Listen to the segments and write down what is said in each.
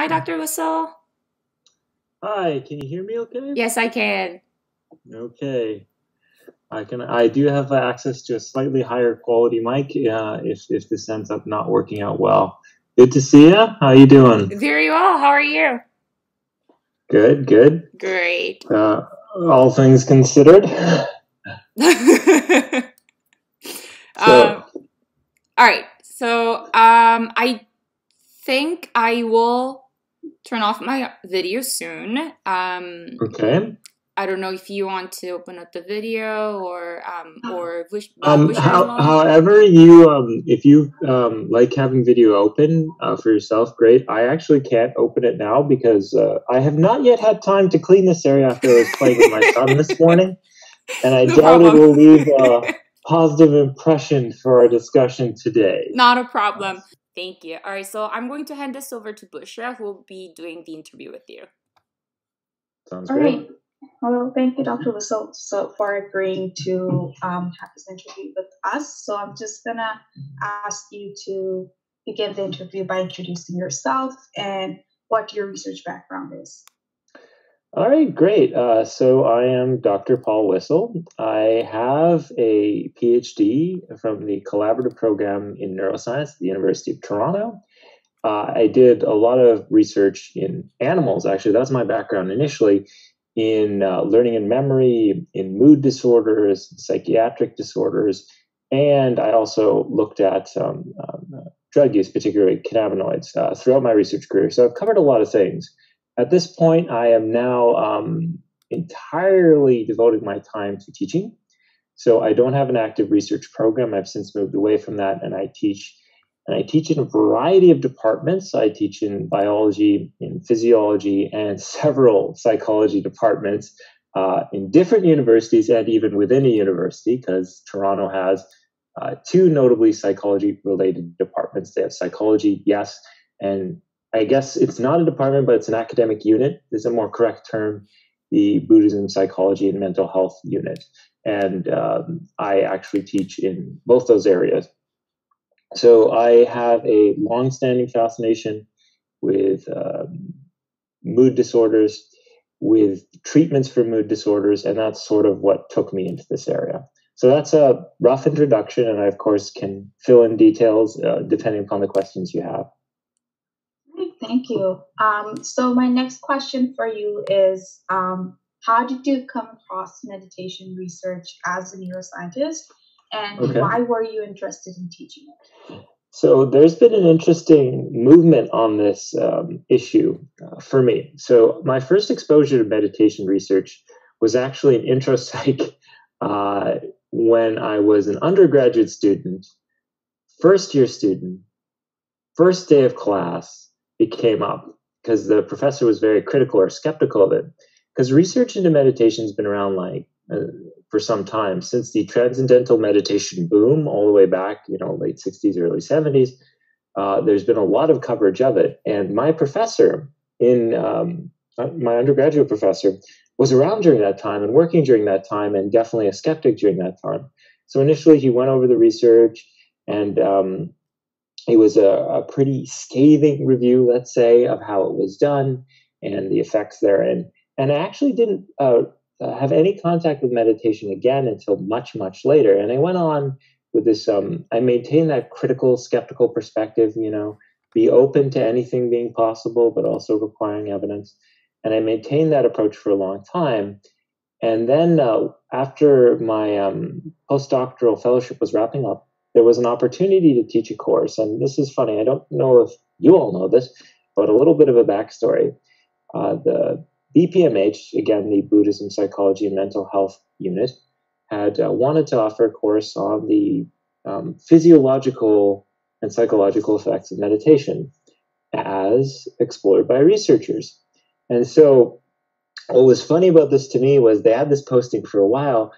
Hi, Dr. Whissell. Hi, can you hear me okay? Yes, I can. Okay. I can. I do have access to a slightly higher quality mic. Uh, if if this ends up not working out well, good to see you. How you doing? Very well. How are you? Good. Good. Great. Uh, all things considered. um, all right. So um, I think I will turn off my video soon. Um, okay. I don't know if you want to open up the video or um, or wish, uh, um, how, however you um, if you um, like having video open uh, for yourself, great. I actually can't open it now because uh, I have not yet had time to clean this area after I was playing with my son this morning, and I no doubt problem. it will leave a positive impression for our discussion today. Not a problem. Thank you. All right, so I'm going to hand this over to Bushra, who will be doing the interview with you. Sounds All great. Right. Well, thank you, Dr. Whissell, so for agreeing to um, have this interview with us. So I'm just gonna ask you to begin the interview by introducing yourself and what your research background is. All right, great. Uh, so I am Dr. Paul Whissell. I have a PhD from the collaborative program in neuroscience at the University of Toronto. Uh, I did a lot of research in animals, actually. That's my background initially in uh, learning and memory, in mood disorders, psychiatric disorders, and I also looked at um, um, drug use, particularly cannabinoids, uh, throughout my research career. So I've covered a lot of things. At this point, I am now um, entirely devoting my time to teaching. So I don't have an active research program. I've since moved away from that, and I teach. And I teach in a variety of departments. I teach in biology, in physiology, and several psychology departments uh, in different universities and even within a university, because Toronto has uh, two notably psychology related departments. They have psychology, yes, and I guess it's not a department, but it's an academic unit, is a more correct term, the Buddhism, Psychology, and Mental Health unit. And um, I actually teach in both those areas. So I have a long-standing fascination with um, mood disorders, with treatments for mood disorders, and that's sort of what took me into this area. So that's a rough introduction, and I, of course, can fill in details uh, depending upon the questions you have. Thank you. Um, so my next question for you is, um, how did you come across meditation research as a neuroscientist, and okay. why were you interested in teaching it? So there's been an interesting movement on this um, issue uh, for me. So my first exposure to meditation research was actually an intro psych uh, when I was an undergraduate student, first year student, first day of class it came up because the professor was very critical or skeptical of it. Because research into meditation has been around like uh, for some time since the transcendental meditation boom, all the way back, you know, late 60s, early 70s. Uh, there's been a lot of coverage of it. And my professor, in um, uh, my undergraduate professor, was around during that time and working during that time, and definitely a skeptic during that time. So initially, he went over the research and um, it was a, a, pretty scathing review, let's say, of how it was done and the effects therein. And I actually didn't uh, uh, have any contact with meditation again until much much later. And I went on with this. Um, I maintained that critical, skeptical perspective. You know, be open to anything being possible, but also requiring evidence. And I maintained that approach for a long time. And then uh, after my um, postdoctoral fellowship was wrapping up, there was an opportunity to teach a course. And this is funny. I don't know if you all know this, but a little bit of a backstory. Uh, the BPMH, again, the Buddhism, Psychology, and Mental Health unit, had uh, wanted to offer a course on the um, physiological and psychological effects of meditation as explored by researchers. And so, what was funny about this to me was they had this posting for a while,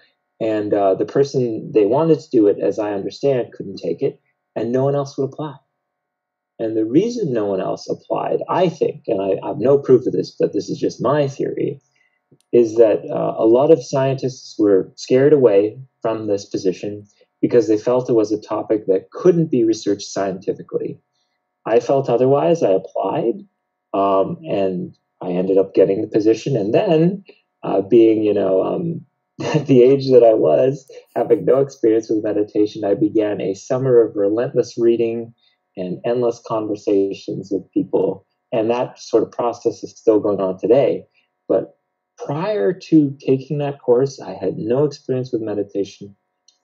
and uh, the person they wanted to do it, as I understand, couldn't take it, and no one else would apply. And the reason no one else applied, I think, and I, I have no proof of this, but this is just my theory, is that uh, a lot of scientists were scared away from this position because they felt it was a topic that couldn't be researched scientifically. I felt otherwise. I applied, Um, and I ended up getting the position. And then, uh, being, you know, um, at the age that I was, having no experience with meditation, I began a summer of relentless reading and endless conversations with people. And that sort of process is still going on today. But prior to taking that course, I had no experience with meditation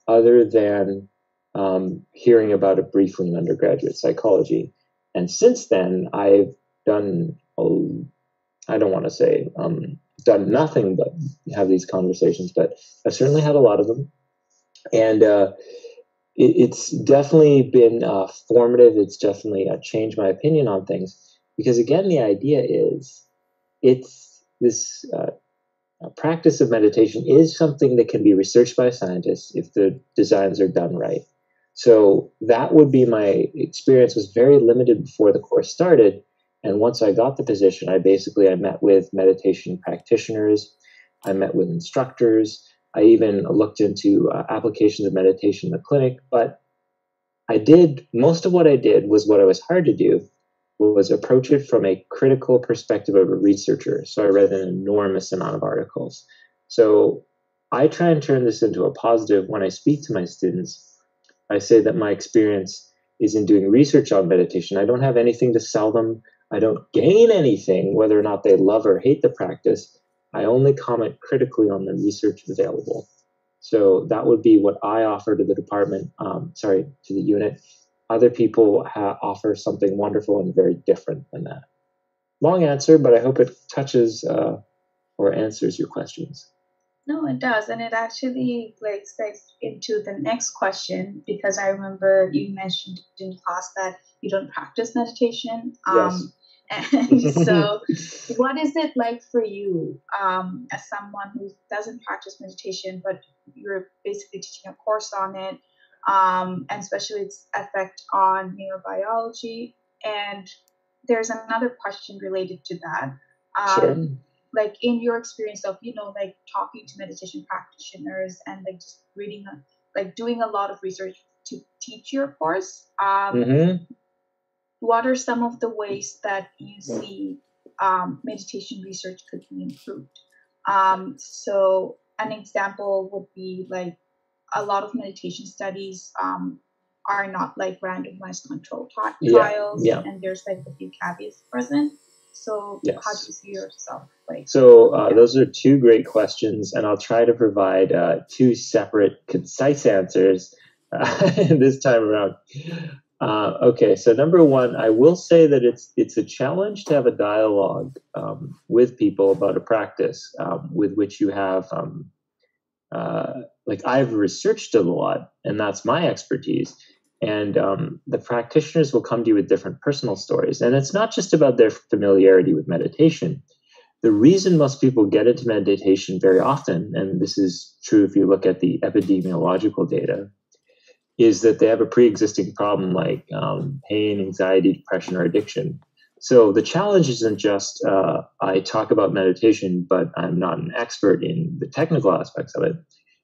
other than um, hearing about it briefly in undergraduate psychology. And since then, I've done, I don't want to say um, done nothing but have these conversations, but I've certainly had a lot of them. And uh, it, it's definitely been uh, formative. It's definitely uh, changed my opinion on things because, again, the idea is it's this uh, practice of meditation is something that can be researched by scientists if the designs are done right. So that would be my experience was very limited before the course started. And once I got the position, I basically I met with meditation practitioners, I met with instructors, I even looked into uh, applications of meditation in the clinic. But I did most of what I did was what I was hired to do was approach it from a critical perspective of a researcher. So I read an enormous amount of articles. So I try and turn this into a positive when I speak to my students. I say that my experience is in doing research on meditation. I don't have anything to sell them. I don't gain anything, whether or not they love or hate the practice. I only comment critically on the research available. So that would be what I offer to the department, um, sorry, to the unit. Other people ha- offer something wonderful and very different than that. Long answer, but I hope it touches uh, or answers your questions. No, it does, and it actually like segues into the next question because I remember you mentioned in class that you don't practice meditation. Um, yes. And so, what is it like for you um, as someone who doesn't practice meditation, but you're basically teaching a course on it, um, and especially its effect on neurobiology? And there's another question related to that. Um, sure. Like in your experience of you know like talking to meditation practitioners and like just reading, like doing a lot of research to teach your course. Um, mm-hmm what are some of the ways that you see um, meditation research could be improved? Um, so, an example would be like a lot of meditation studies um, are not like randomized control trials, yeah, yeah. and there's like a few caveats present. So, yes. how do you see yourself? Like, so uh, yeah. those are two great questions, and I'll try to provide uh, two separate, concise answers uh, this time around. Uh, okay, so number one, I will say that it's it's a challenge to have a dialogue um, with people about a practice um, with which you have, um, uh, like I've researched it a lot, and that's my expertise. And um, the practitioners will come to you with different personal stories, and it's not just about their familiarity with meditation. The reason most people get into meditation very often, and this is true if you look at the epidemiological data, is that they have a pre-existing problem like um, pain, anxiety, depression, or addiction. So the challenge isn't just uh, I talk about meditation, but I'm not an expert in the technical aspects of it.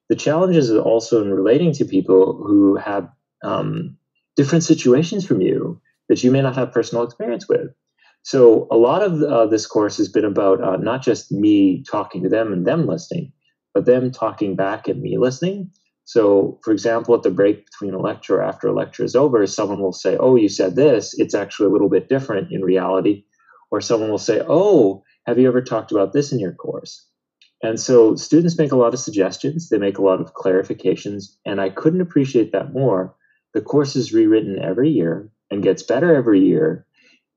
The challenge is also in relating to people who have um, different situations from you that you may not have personal experience with. So a lot of uh, this course has been about uh, not just me talking to them and them listening, but them talking back and me listening so, for example, at the break between a lecture or after a lecture is over, someone will say, Oh, you said this. It's actually a little bit different in reality. Or someone will say, Oh, have you ever talked about this in your course? And so students make a lot of suggestions, they make a lot of clarifications, and I couldn't appreciate that more. The course is rewritten every year and gets better every year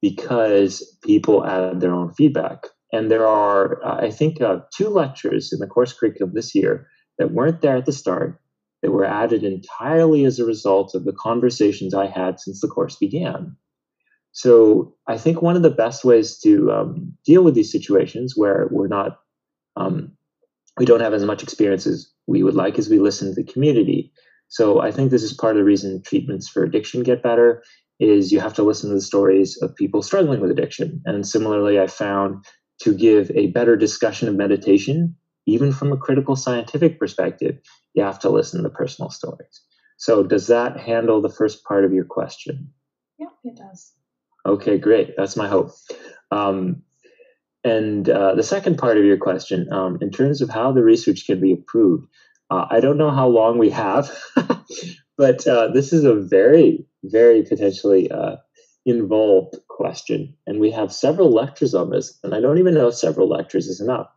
because people add their own feedback. And there are, uh, I think, uh, two lectures in the course curriculum this year that weren't there at the start that were added entirely as a result of the conversations I had since the course began. So I think one of the best ways to um, deal with these situations where we're not, um, we don't have as much experience as we would like, is we listen to the community. So I think this is part of the reason treatments for addiction get better is you have to listen to the stories of people struggling with addiction. And similarly, I found to give a better discussion of meditation, even from a critical scientific perspective, you have to listen to personal stories. So, does that handle the first part of your question? Yeah, it does. Okay, great. That's my hope. Um, and uh, the second part of your question, um, in terms of how the research can be improved, uh, I don't know how long we have, but uh, this is a very, very potentially uh, involved question. And we have several lectures on this, and I don't even know if several lectures is enough.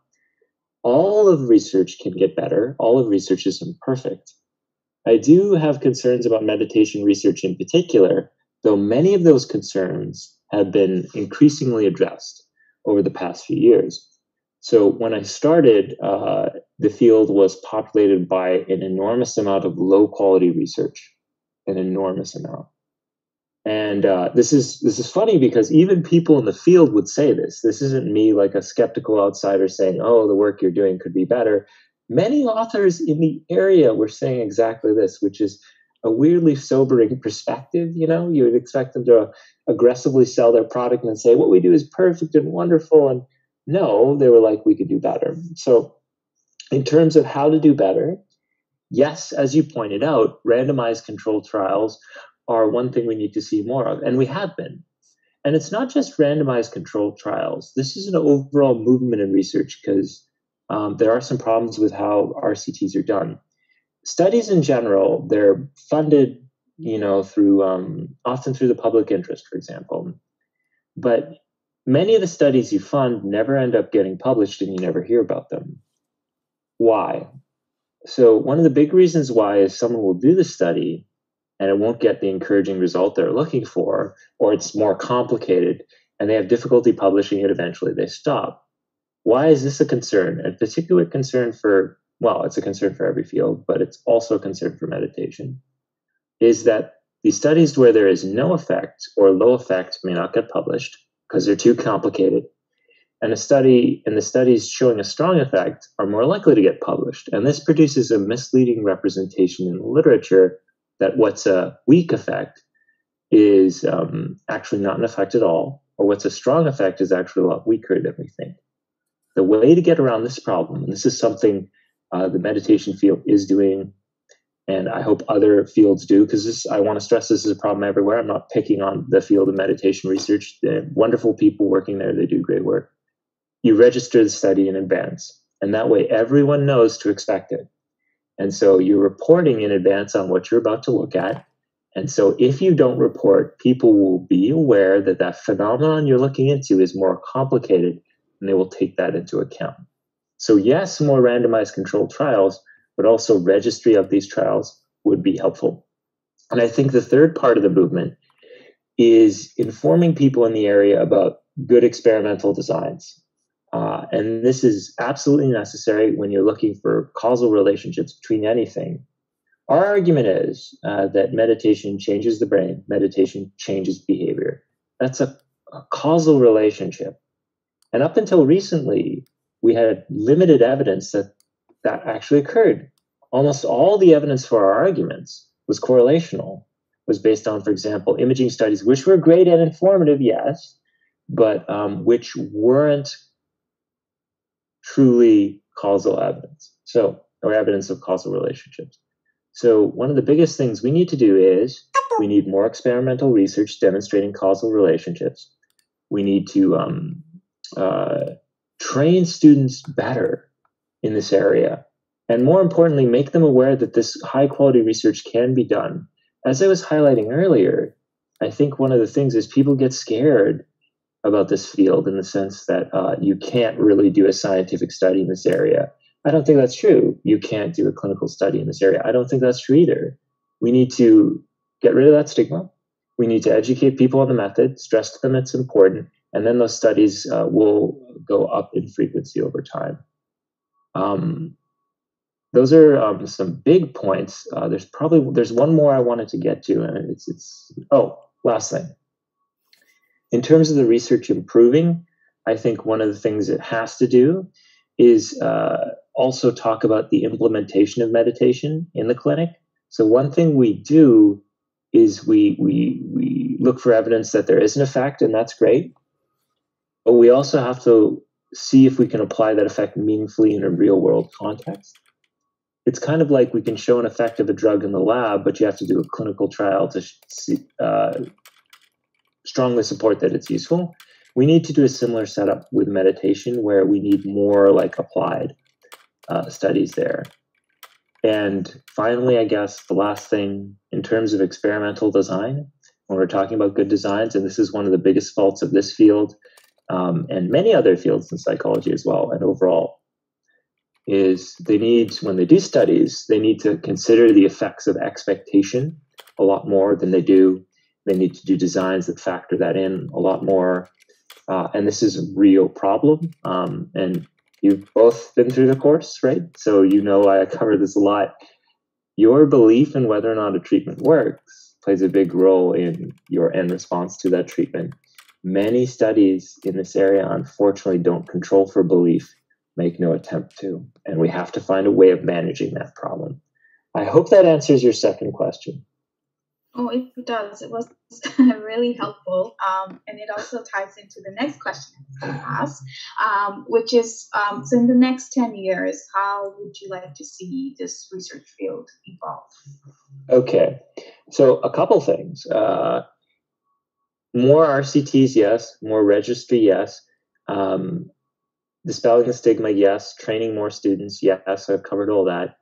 All of research can get better, all of research is imperfect. I do have concerns about meditation research in particular, though many of those concerns have been increasingly addressed over the past few years. So when I started, uh, the field was populated by an enormous amount of low quality research, an enormous amount. And uh, this is this is funny because even people in the field would say this. This isn't me like a skeptical outsider saying, "Oh, the work you're doing could be better." Many authors in the area were saying exactly this, which is a weirdly sobering perspective. You know, you would expect them to aggressively sell their product and say what we do is perfect and wonderful and no they were like we could do better so in terms of how to do better yes as you pointed out randomized controlled trials are one thing we need to see more of and we have been and it's not just randomized controlled trials this is an overall movement in research because um, there are some problems with how rcts are done studies in general they're funded you know, through um, often through the public interest, for example. But many of the studies you fund never end up getting published and you never hear about them. Why? So, one of the big reasons why is someone will do the study and it won't get the encouraging result they're looking for, or it's more complicated and they have difficulty publishing it eventually, they stop. Why is this a concern? A particular concern for, well, it's a concern for every field, but it's also a concern for meditation is that the studies where there is no effect or low effect may not get published because they're too complicated. And a study and the studies showing a strong effect are more likely to get published. And this produces a misleading representation in the literature that what's a weak effect is um, actually not an effect at all, or what's a strong effect is actually a lot weaker than we think. The way to get around this problem, and this is something uh, the meditation field is doing and I hope other fields do because I want to stress this is a problem everywhere. I'm not picking on the field of meditation research. They're wonderful people working there; they do great work. You register the study in advance, and that way everyone knows to expect it. And so you're reporting in advance on what you're about to look at. And so if you don't report, people will be aware that that phenomenon you're looking into is more complicated, and they will take that into account. So yes, more randomized controlled trials but also registry of these trials would be helpful. And I think the third part of the movement is informing people in the area about good experimental designs. Uh, and this is absolutely necessary when you're looking for causal relationships between anything. Our argument is uh, that meditation changes the brain, meditation changes behavior. That's a, a causal relationship. And up until recently, we had limited evidence that that actually occurred. Almost all the evidence for our arguments was correlational, was based on, for example, imaging studies, which were great and informative, yes, but um, which weren't truly causal evidence. So, or evidence of causal relationships. So, one of the biggest things we need to do is we need more experimental research demonstrating causal relationships. We need to um, uh, train students better in this area. And more importantly, make them aware that this high quality research can be done. As I was highlighting earlier, I think one of the things is people get scared about this field in the sense that uh, you can't really do a scientific study in this area. I don't think that's true. You can't do a clinical study in this area. I don't think that's true either. We need to get rid of that stigma. We need to educate people on the method, stress to them it's important, and then those studies uh, will go up in frequency over time. Um, those are um, some big points. Uh, there's probably there's one more I wanted to get to, and it's it's oh last thing. In terms of the research improving, I think one of the things it has to do is uh, also talk about the implementation of meditation in the clinic. So one thing we do is we we we look for evidence that there is an effect, and that's great. But we also have to see if we can apply that effect meaningfully in a real world context. It's kind of like we can show an effect of a drug in the lab, but you have to do a clinical trial to see, uh, strongly support that it's useful. We need to do a similar setup with meditation where we need more like applied uh, studies there. And finally, I guess the last thing in terms of experimental design, when we're talking about good designs, and this is one of the biggest faults of this field um, and many other fields in psychology as well, and overall, is they need, when they do studies, they need to consider the effects of expectation a lot more than they do. They need to do designs that factor that in a lot more. Uh, and this is a real problem. Um, and you've both been through the course, right? So you know I cover this a lot. Your belief in whether or not a treatment works plays a big role in your end response to that treatment. Many studies in this area, unfortunately, don't control for belief, make no attempt to. And we have to find a way of managing that problem. I hope that answers your second question. Oh, it does. It was really helpful. Um, and it also ties into the next question I was ask, um, which is um, so in the next 10 years, how would you like to see this research field evolve? Okay. So, a couple things. Uh, more RCTs, yes. More registry, yes. Um, dispelling the stigma, yes. Training more students, yes. I've covered all that.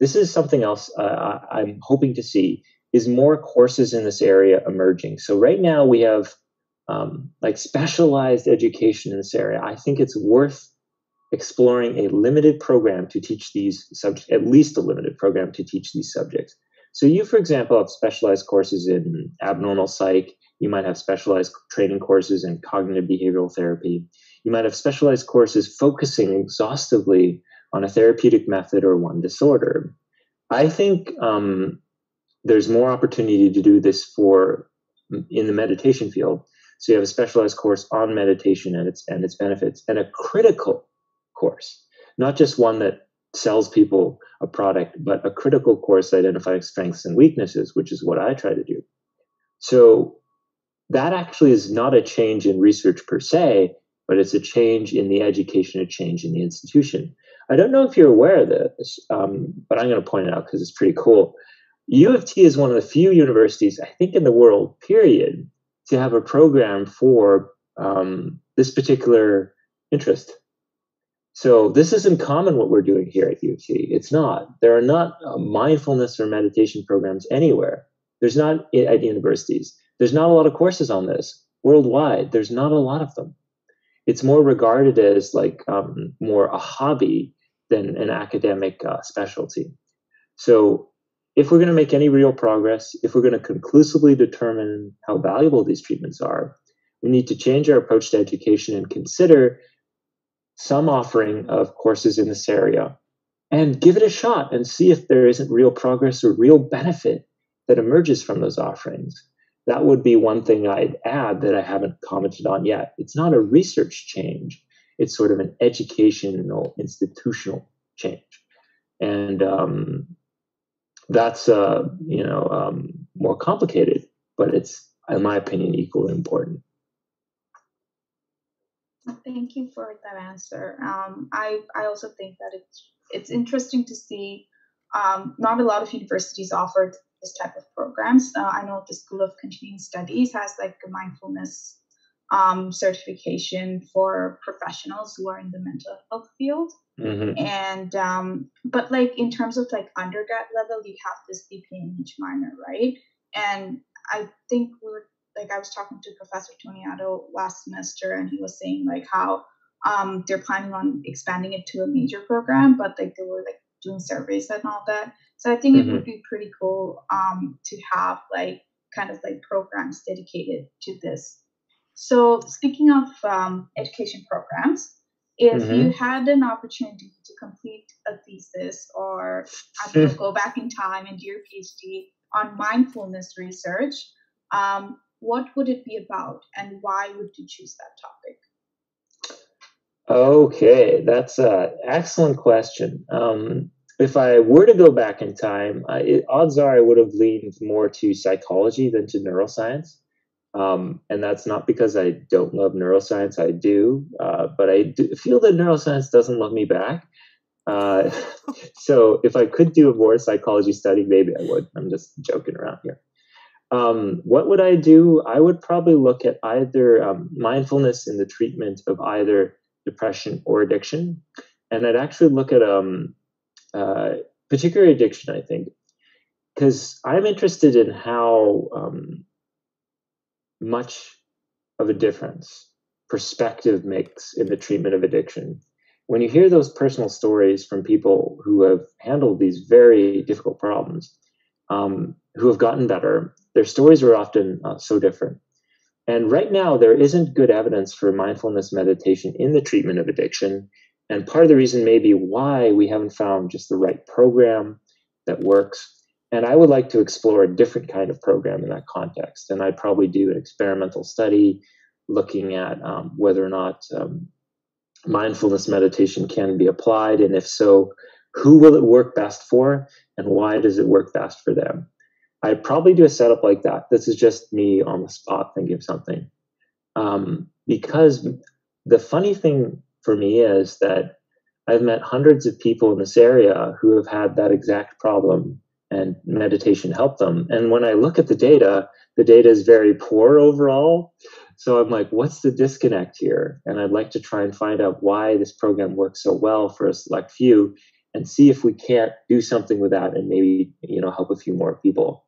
This is something else uh, I'm hoping to see is more courses in this area emerging. So right now we have um, like specialized education in this area. I think it's worth exploring a limited program to teach these subjects, at least a limited program to teach these subjects. So you, for example, have specialized courses in abnormal psych. You might have specialized training courses in cognitive behavioral therapy. You might have specialized courses focusing exhaustively on a therapeutic method or one disorder. I think um, there's more opportunity to do this for in the meditation field. So you have a specialized course on meditation and its and its benefits, and a critical course, not just one that sells people a product, but a critical course identifying strengths and weaknesses, which is what I try to do. So that actually is not a change in research per se, but it's a change in the education, a change in the institution. I don't know if you're aware of this, um, but I'm going to point it out because it's pretty cool. U of T is one of the few universities, I think, in the world, period, to have a program for um, this particular interest. So this isn't common what we're doing here at U of T. It's not. There are not uh, mindfulness or meditation programs anywhere. There's not at universities. There's not a lot of courses on this worldwide. There's not a lot of them. It's more regarded as like um, more a hobby than an academic uh, specialty. So if we're going to make any real progress, if we're going to conclusively determine how valuable these treatments are, we need to change our approach to education and consider some offering of courses in this area and give it a shot and see if there isn't real progress or real benefit that emerges from those offerings. That would be one thing I'd add that I haven't commented on yet. It's not a research change, it's sort of an educational, institutional change. And um, that's uh, you know um, more complicated, but it's in my opinion equally important. Thank you for that answer. Um, I I also think that it's it's interesting to see. Um, not a lot of universities offer this type of programs. Uh, I know the School of Continuing Studies has like a mindfulness um, certification for professionals who are in the mental health field. Mm-hmm. And um, but like in terms of like undergrad level, you have this BPMH minor, right? And I think we were like I was talking to Professor Toneatto last semester, and he was saying like how um, they're planning on expanding it to a major program, but like they were like doing surveys and all that. So I think mm-hmm. it would be pretty cool um, to have like kind of like programs dedicated to this. So speaking of um, education programs, if mm-hmm. you had an opportunity to complete a thesis or I don't know, go back in time and do your PhD on mindfulness research, um, what would it be about and why would you choose that topic? Okay, that's an excellent question. Um, if I were to go back in time, I, odds are I would have leaned more to psychology than to neuroscience. Um, and that's not because I don't love neuroscience, I do, uh, but I do feel that neuroscience doesn't love me back. Uh, so if I could do a more psychology study, maybe I would. I'm just joking around here. Um, what would I do? I would probably look at either um, mindfulness in the treatment of either depression or addiction, and I'd actually look at um, uh, particular addiction. I think because I'm interested in how um, much of a difference perspective makes in the treatment of addiction. When you hear those personal stories from people who have handled these very difficult problems, um, who have gotten better, their stories are often uh, so different. And right now, there isn't good evidence for mindfulness meditation in the treatment of addiction. And part of the reason may be why we haven't found just the right program that works. And I would like to explore a different kind of program in that context. And I'd probably do an experimental study looking at um, whether or not um, mindfulness meditation can be applied. And if so, who will it work best for and why does it work best for them? I'd probably do a setup like that. This is just me on the spot thinking of something. Um, because the funny thing for me is that I've met hundreds of people in this area who have had that exact problem and meditation help them. And when I look at the data, the data is very poor overall. So I'm like, what's the disconnect here? And I'd like to try and find out why this program works so well for a select few and see if we can't do something with that and maybe, you know, help a few more people.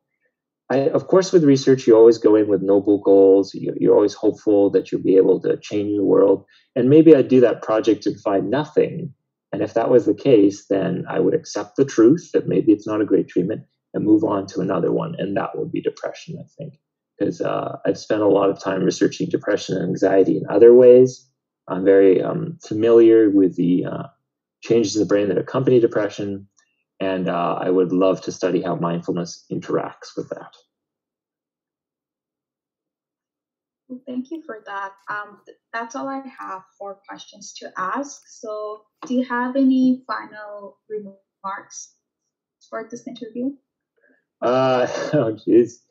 I, of course, with research, you always go in with noble goals. You, you're always hopeful that you'll be able to change the world. And maybe I'd do that project and find nothing. And if that was the case, then I would accept the truth that maybe it's not a great treatment and move on to another one. And that would be depression, I think because uh, I've spent a lot of time researching depression and anxiety in other ways. I'm very um, familiar with the uh, changes in the brain that accompany depression, and uh, I would love to study how mindfulness interacts with that. Well, thank you for that. Um, that's all I have for questions to ask. So, do you have any final remarks for this interview? Uh, oh, geez.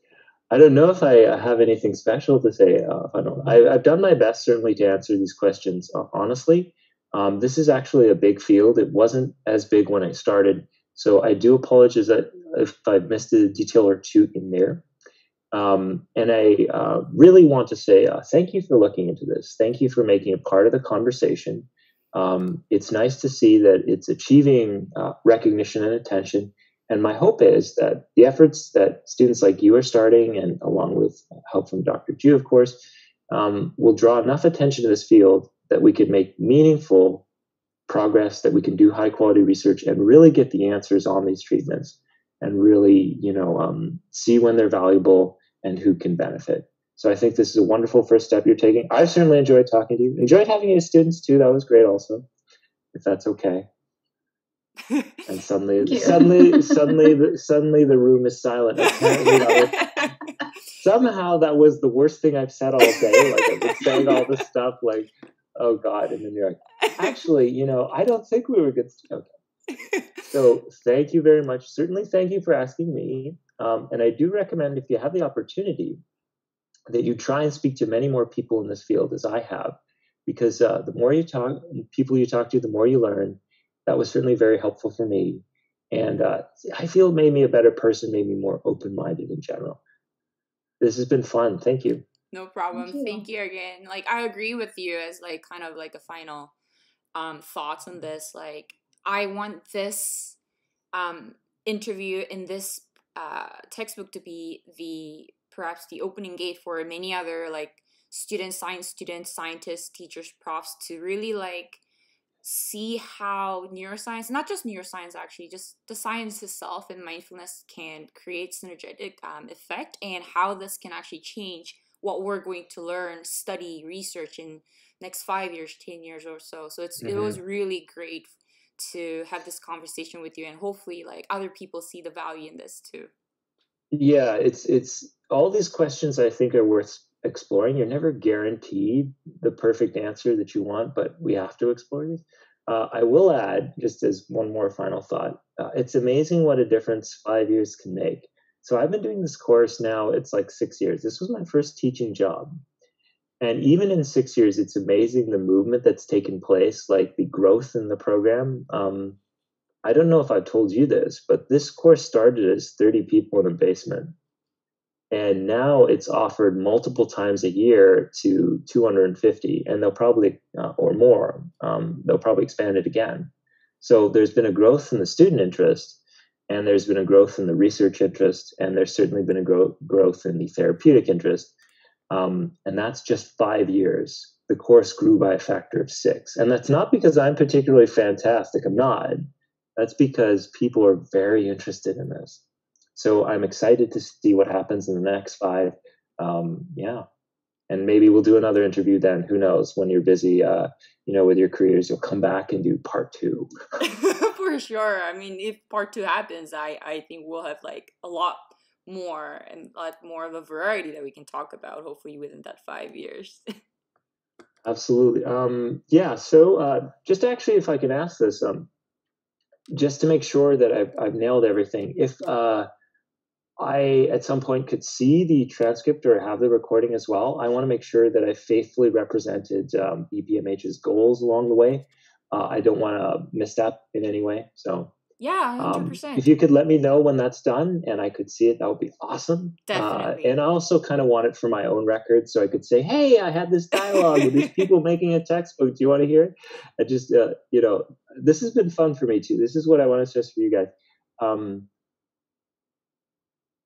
I don't know if I have anything special to say. Uh, I don't. I, have done my best, certainly, to answer these questions uh, honestly. Um, this is actually a big field. It wasn't as big when I started, so I do apologize that if I missed a detail or two in there. Um, and I uh, really want to say uh, thank you for looking into this. Thank you for making it part of the conversation. Um, it's nice to see that it's achieving uh, recognition and attention and my hope is that the efforts that students like you are starting, and along with help from Dr. Ju, of course, um, will draw enough attention to this field that we can make meaningful progress, that we can do high quality research and really get the answers on these treatments and really, you know, um, see when they're valuable and who can benefit. So I think this is a wonderful first step you're taking. I've certainly enjoyed talking to you. Enjoyed having you as students too. That was great also, if that's okay and suddenly, suddenly, suddenly, the, suddenly, the room is silent. somehow that was the worst thing I've said all day. Like I've been saying all this stuff, like, oh God, and then you're like, actually, you know, I don't think we were good. Okay. So thank you very much. Certainly, thank you for asking me. Um, and I do recommend if you have the opportunity that you try and speak to many more people in this field as I have, because uh, the more you talk, people you talk to, the more you learn that was certainly very helpful for me. And uh, I feel it made me a better person, made me more open minded in general. This has been fun. Thank you. No problem. Thank you. Thank you again. Like I agree with you as like kind of like a final um thoughts on this. Like I want this um interview in this uh textbook to be the perhaps the opening gate for many other like students, science students, scientists, teachers, profs to really like see how neuroscience, not just neuroscience actually, just the science itself and mindfulness can create synergetic um, effect and how this can actually change what we're going to learn, study, research in next five years, 10 years or so. So it's, mm-hmm. it was really great to have this conversation with you and hopefully like other people see the value in this too. Yeah, it's, it's all these questions I think are worth exploring. You're never guaranteed the perfect answer that you want, but we have to explore these. Uh, I will add, just as one more final thought, uh, it's amazing what a difference five years can make. So I've been doing this course now, it's like six years. This was my first teaching job. And even in six years, it's amazing the movement that's taken place, like the growth in the program. Um, I don't know if I've told you this, but this course started as 30 people in a basement. And now it's offered multiple times a year to 250 and they'll probably uh, or more um, they'll probably expand it again. So there's been a growth in the student interest and there's been a growth in the research interest and there's certainly been a grow- growth in the therapeutic interest um, and that's just five years the course grew by a factor of six and that's not because i'm particularly fantastic i'm not that's because people are very interested in this so I'm excited to see what happens in the next five. Um, yeah, and maybe we'll do another interview then. Who knows? When you're busy, uh, you know, with your careers, you'll come back and do part two. For sure. I mean, if part two happens, I I think we'll have like a lot more and a lot more of a variety that we can talk about. Hopefully, within that five years. Absolutely. Um, yeah. So, uh, just actually, if I can ask this, um, just to make sure that I've, I've nailed everything, if uh, I at some point could see the transcript or have the recording as well. I want to make sure that I faithfully represented um, BPMH's goals along the way. Uh, I don't want to misstep in any way. So yeah, um, if you could let me know when that's done and I could see it, that would be awesome. Definitely. Uh, and I also kind of want it for my own record, so I could say, "Hey, I had this dialogue with these people making a textbook. Do you want to hear it?" I just, uh, you know, this has been fun for me too. This is what I want to stress for you guys. Um,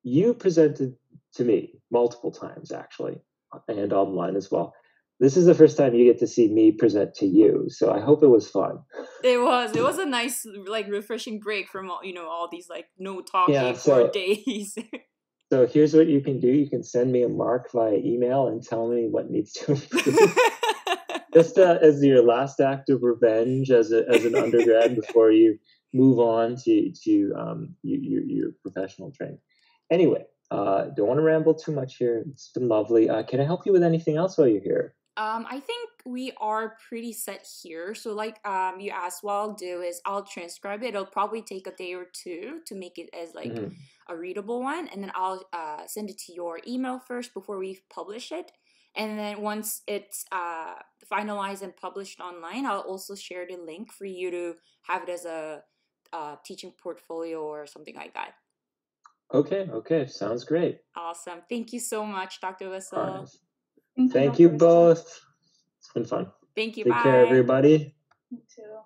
you presented to me multiple times actually and online as well this is the first time you get to see me present to you so i hope it was fun it was it was a nice like refreshing break from all you know all these like no talking yeah, so, for days so here's what you can do you can send me a mark via email and tell me what needs to improve just uh, as your last act of revenge as, a, as an undergrad before you move on to to um, your, your professional training Anyway, uh, don't want to ramble too much here. It's been lovely. Uh, can I help you with anything else while you're here? Um, I think we are pretty set here. So, like um, you asked, what I'll do is I'll transcribe it. It'll probably take a day or two to make it as like mm-hmm. a readable one, and then I'll uh, send it to your email first before we publish it. And then once it's uh, finalized and published online, I'll also share the link for you to have it as a uh, teaching portfolio or something like that. Okay, okay, sounds great. Awesome. Thank you so much, Dr. Whissell. Right. Thank, Thank you, both. It's been fun. Thank you. Take bye. care, everybody. You too.